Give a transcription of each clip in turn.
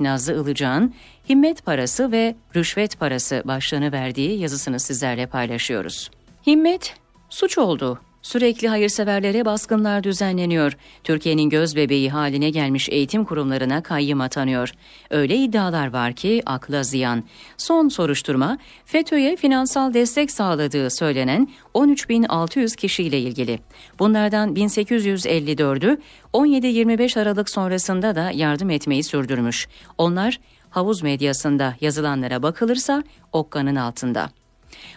Nazlı Ilıcağ'ın Himmet Parası ve Rüşvet Parası başlığını verdiği yazısını sizlerle paylaşıyoruz. Himmet, suç oldu. Sürekli hayırseverlere baskınlar düzenleniyor. Türkiye'nin göz bebeği haline gelmiş eğitim kurumlarına kayyım atanıyor. Öyle iddialar var ki akla ziyan. Son soruşturma FETÖ'ye finansal destek sağladığı söylenen 13.600 kişiyle ilgili. Bunlardan 1854'ü 17-25 Aralık sonrasında da yardım etmeyi sürdürmüş. Onlar havuz medyasında yazılanlara bakılırsa okkanın altında.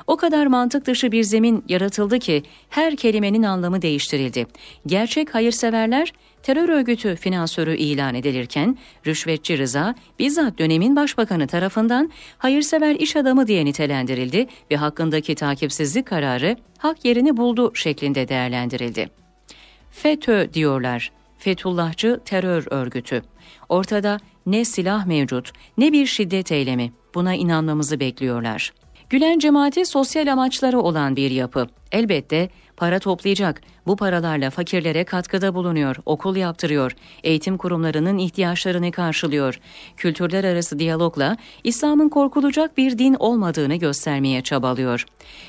O kadar mantık dışı bir zemin yaratıldı ki her kelimenin anlamı değiştirildi. Gerçek hayırseverler terör örgütü finansörü ilan edilirken rüşvetçi Rıza bizzat dönemin başbakanı tarafından hayırsever iş adamı diye nitelendirildi ve hakkındaki takipsizlik kararı hak yerini buldu şeklinde değerlendirildi. FETÖ diyorlar. Fethullahçı terör örgütü. Ortada ne silah mevcut ne bir şiddet eylemi. Buna inanmamızı bekliyorlar. Gülen cemaati sosyal amaçları olan bir yapı. Elbette para toplayacak. Bu paralarla fakirlere katkıda bulunuyor, okul yaptırıyor, eğitim kurumlarının ihtiyaçlarını karşılıyor. Kültürler arası diyalogla İslam'ın korkulacak bir din olmadığını göstermeye çabalıyor.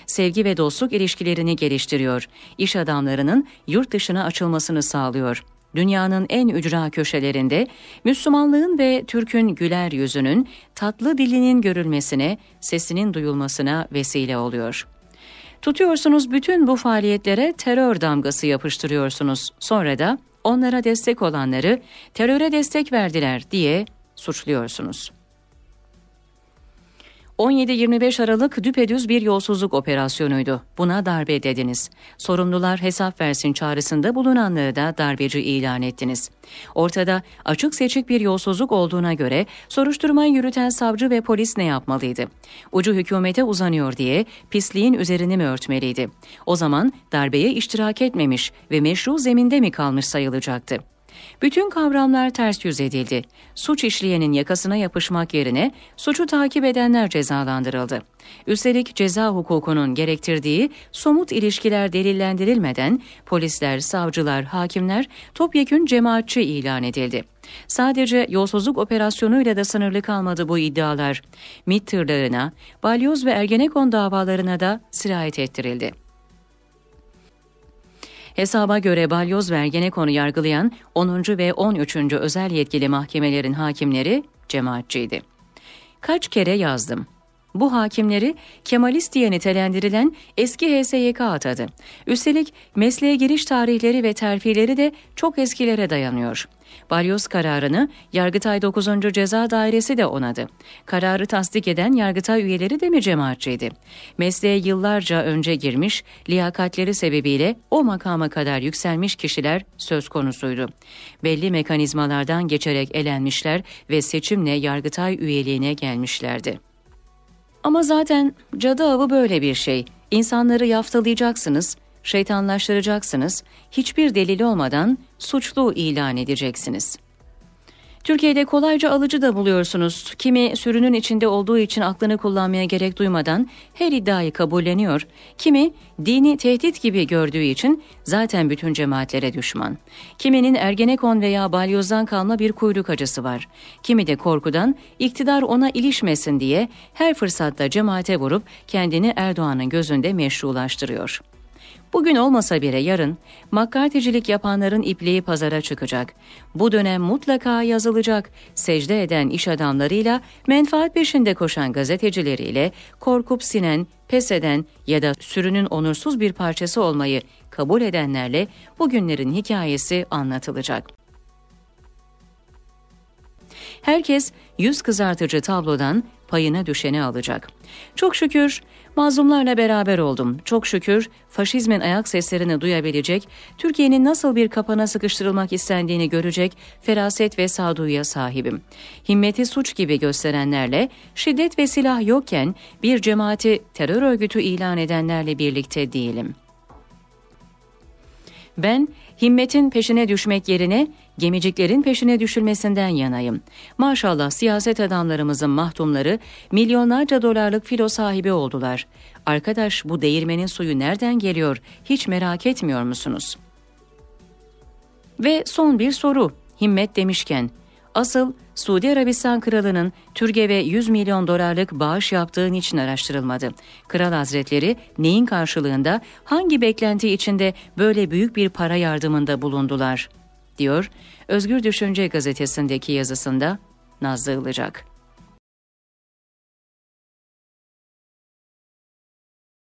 Sevgi ve dostluk ilişkilerini geliştiriyor. İş adamlarının yurt dışına açılmasını sağlıyor dünyanın en ücra köşelerinde Müslümanlığın ve Türk'ün güler yüzünün, tatlı dilinin görülmesine, sesinin duyulmasına vesile oluyor. Tutuyorsunuz bütün bu faaliyetlere terör damgası yapıştırıyorsunuz. Sonra da onlara destek olanları teröre destek verdiler diye suçluyorsunuz. 17-25 Aralık düpedüz bir yolsuzluk operasyonuydu. Buna darbe dediniz. Sorumlular hesap versin çağrısında bulunanları da darbeci ilan ettiniz. Ortada açık seçik bir yolsuzluk olduğuna göre soruşturmayı yürüten savcı ve polis ne yapmalıydı? Ucu hükümete uzanıyor diye pisliğin üzerini mi örtmeliydi? O zaman darbeye iştirak etmemiş ve meşru zeminde mi kalmış sayılacaktı? Bütün kavramlar ters yüz edildi. Suç işleyenin yakasına yapışmak yerine suçu takip edenler cezalandırıldı. Üstelik ceza hukukunun gerektirdiği somut ilişkiler delillendirilmeden polisler, savcılar, hakimler topyekün cemaatçi ilan edildi. Sadece yolsuzluk operasyonuyla da sınırlı kalmadı bu iddialar. MİT tırlarına, balyoz ve ergenekon davalarına da sirayet ettirildi. Hesaba göre balyoz ve konu yargılayan 10. ve 13. özel yetkili mahkemelerin hakimleri cemaatçiydi. Kaç kere yazdım. Bu hakimleri Kemalist diye nitelendirilen eski HSYK atadı. Üstelik mesleğe giriş tarihleri ve terfileri de çok eskilere dayanıyor. Balyoz kararını Yargıtay 9. Ceza Dairesi de onadı. Kararı tasdik eden Yargıtay üyeleri de mi cemaatçiydi? Mesleğe yıllarca önce girmiş, liyakatleri sebebiyle o makama kadar yükselmiş kişiler söz konusuydu. Belli mekanizmalardan geçerek elenmişler ve seçimle Yargıtay üyeliğine gelmişlerdi. Ama zaten cadı avı böyle bir şey. İnsanları yaftalayacaksınız, şeytanlaştıracaksınız, hiçbir delil olmadan suçlu ilan edeceksiniz. Türkiye'de kolayca alıcı da buluyorsunuz. Kimi sürünün içinde olduğu için aklını kullanmaya gerek duymadan her iddiayı kabulleniyor. Kimi dini tehdit gibi gördüğü için zaten bütün cemaatlere düşman. Kiminin Ergenekon veya balyozdan kalma bir kuyruk acısı var. Kimi de korkudan iktidar ona ilişmesin diye her fırsatta cemaate vurup kendini Erdoğan'ın gözünde meşrulaştırıyor. Bugün olmasa bile yarın makkarticilik yapanların ipliği pazara çıkacak. Bu dönem mutlaka yazılacak. Secde eden iş adamlarıyla, menfaat peşinde koşan gazetecileriyle, korkup sinen, pes eden ya da sürünün onursuz bir parçası olmayı kabul edenlerle bugünlerin hikayesi anlatılacak. Herkes yüz kızartıcı tablodan payına düşeni alacak. Çok şükür mazlumlarla beraber oldum. Çok şükür faşizmin ayak seslerini duyabilecek, Türkiye'nin nasıl bir kapana sıkıştırılmak istendiğini görecek feraset ve sağduyuya sahibim. Himmeti suç gibi gösterenlerle, şiddet ve silah yokken bir cemaati terör örgütü ilan edenlerle birlikte değilim. Ben himmetin peşine düşmek yerine gemiciklerin peşine düşülmesinden yanayım. Maşallah siyaset adamlarımızın mahtumları milyonlarca dolarlık filo sahibi oldular. Arkadaş bu değirmenin suyu nereden geliyor hiç merak etmiyor musunuz? Ve son bir soru. Himmet demişken Asıl Suudi Arabistan kralının Türgev'e 100 milyon dolarlık bağış yaptığı için araştırılmadı. Kral Hazretleri neyin karşılığında, hangi beklenti içinde böyle büyük bir para yardımında bulundular? diyor Özgür Düşünce gazetesindeki yazısında Nazlı Ilıcak.